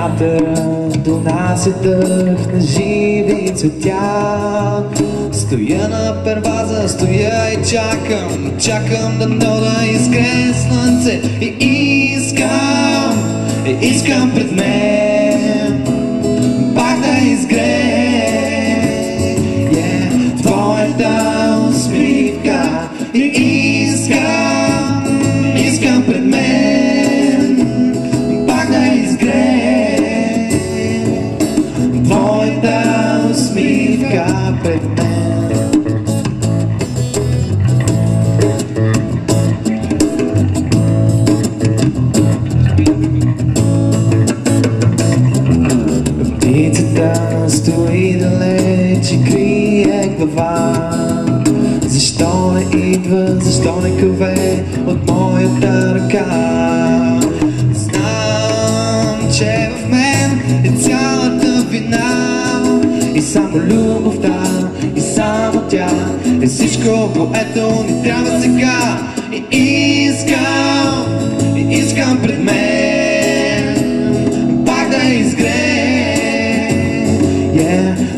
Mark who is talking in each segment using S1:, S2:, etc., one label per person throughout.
S1: вятъра донася дъх е на живи цветя. Стоя на перваза, стоя и чакам, чакам да да изгре слънце и искам, и искам пред мен. идва защо не къве от моята ръка Знам, че в мен е цялата вина И само любовта, и само тя е всичко, което ни трябва сега И искам, и искам пред мен пак да изгре yeah.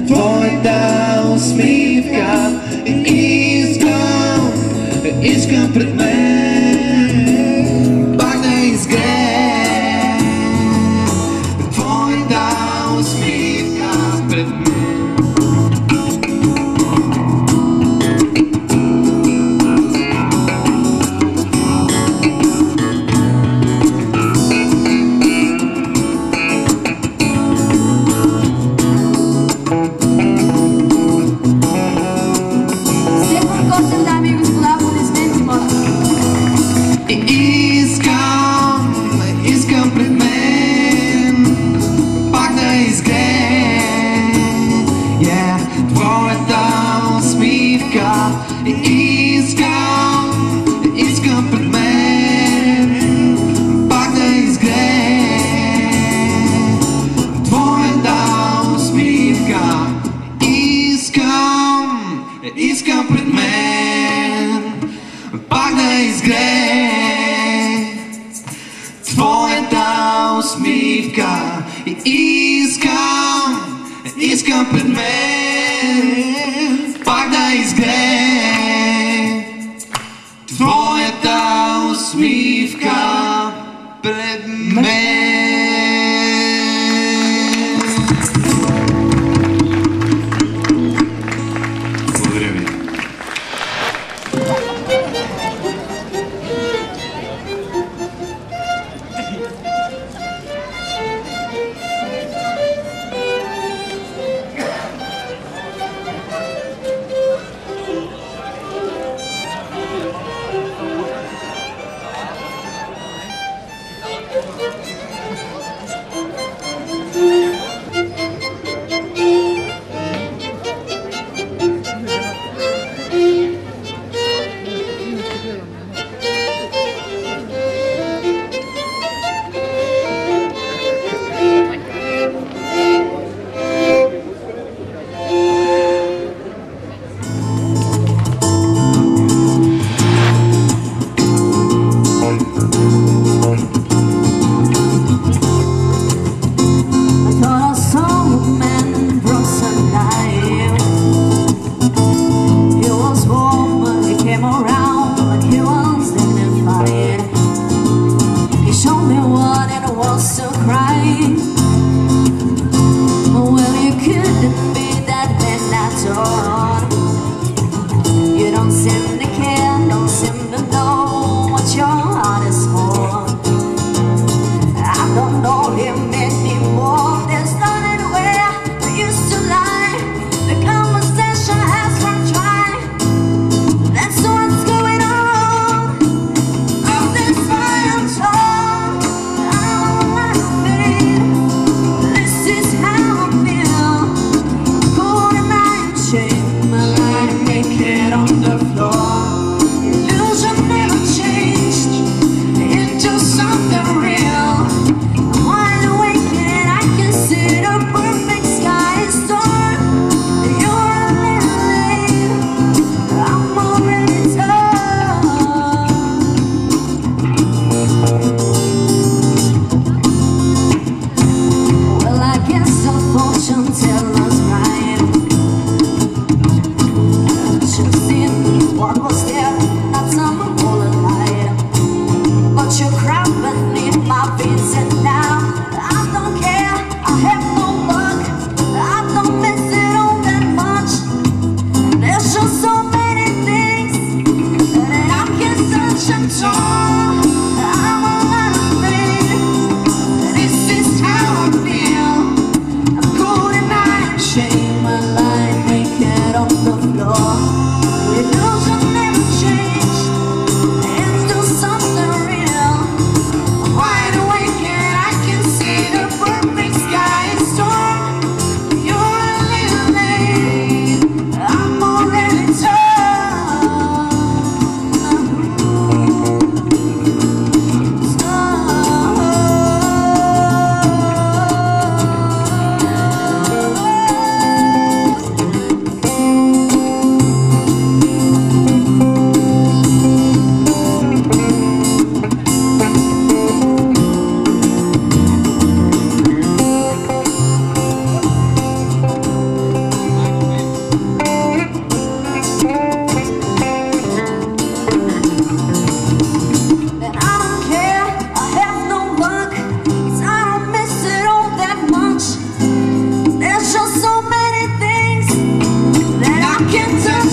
S2: We've got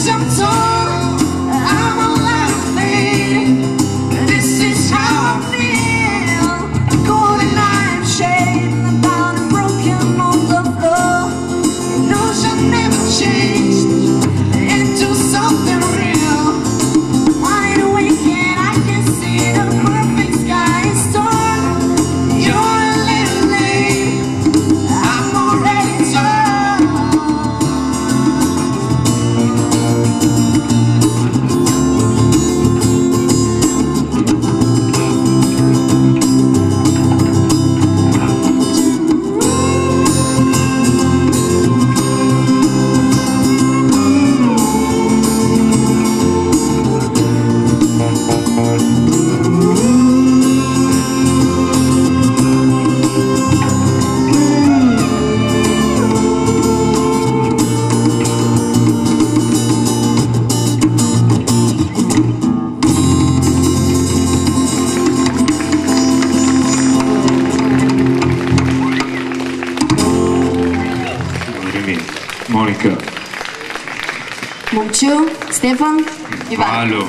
S2: sometimes Stefan Ivalo.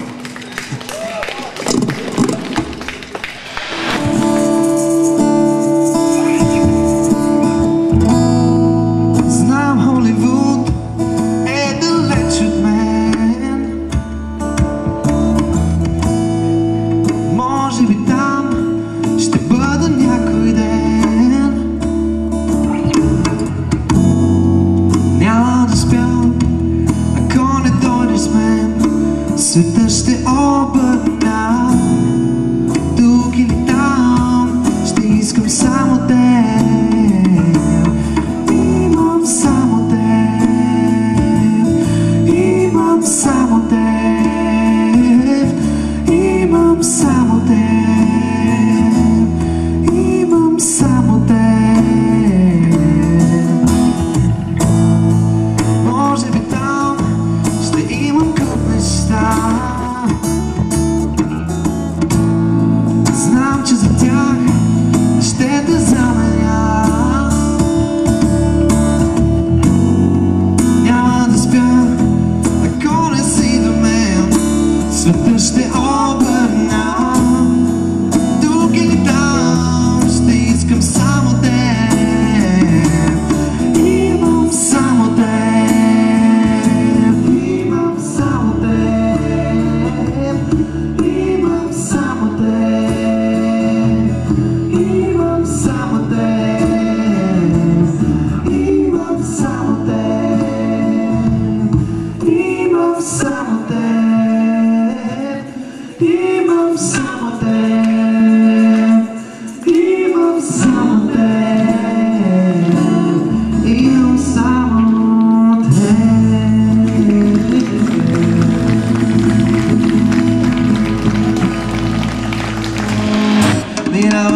S2: Said that's the all
S1: but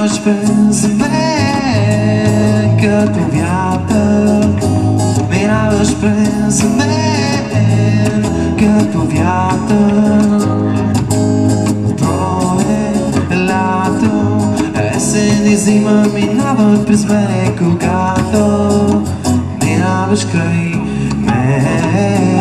S1: spends back up in the autumn Made our spends back up que tu viata. И зима минават през мене, когато минаваш край мен.